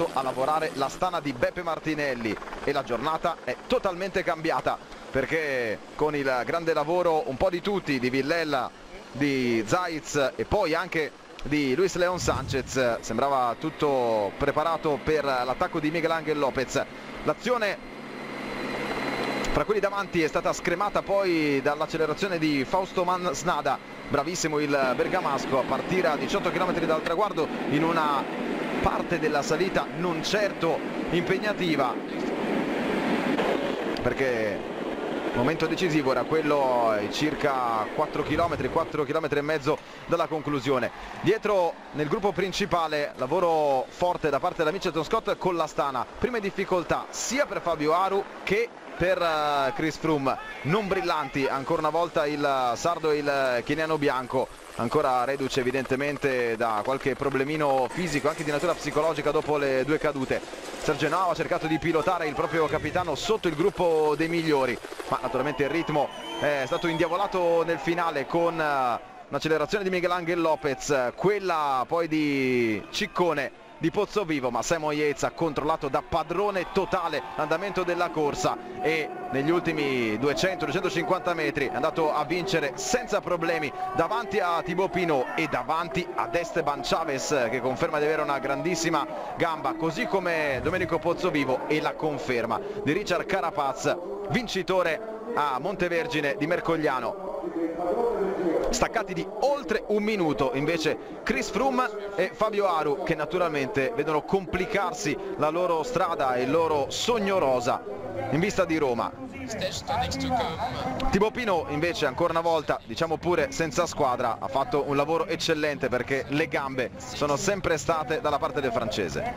cominciato a lavorare la stana di Beppe Martinelli. E la giornata è totalmente cambiata perché con il grande lavoro un po' di tutti, di Villella, di Zaiz e poi anche di Luis Leon Sanchez sembrava tutto preparato per l'attacco di Miguel Angel Lopez l'azione fra quelli davanti è stata scremata poi dall'accelerazione di Fausto Man Snada bravissimo il bergamasco a partire a 18 km dal traguardo in una parte della salita non certo impegnativa perché il momento decisivo era quello ai circa 4 km, 4 km e mezzo dalla conclusione. Dietro nel gruppo principale lavoro forte da parte della Mitchelton Scott con la Stana. Prime difficoltà sia per Fabio Aru che per eh, Chris Froome. Non brillanti. Ancora una volta il sardo e il keniano bianco. Ancora reduce evidentemente da qualche problemino fisico anche di natura psicologica dopo le due cadute. Sergio Nao ha cercato di pilotare il proprio capitano sotto il gruppo dei migliori. Ma naturalmente il ritmo è stato indiavolato nel finale con eh, un'accelerazione di Miguel Angel Lopez quella poi di Ciccone di Pozzovivo ma Yates ha controllato da padrone totale. L'andamento della corsa e negli ultimi 200-250 metri è andato a vincere senza problemi davanti a Thibaut Pinot e davanti ad Esteban Chavez che conferma di avere una grandissima gamba così come Domenico Pozzovivo e la conferma di Richard Carapaz vincitore a Montevergine di Mercogliano staccati di oltre un minuto. Invece Chris Froome e Fabio Aru che naturalmente vedono complicarsi la loro strada e il loro sogno rosa in vista di Roma. Thibaut Pino invece ancora una volta diciamo pure senza squadra ha fatto un lavoro eccellente perché le gambe sono sempre state dalla parte del francese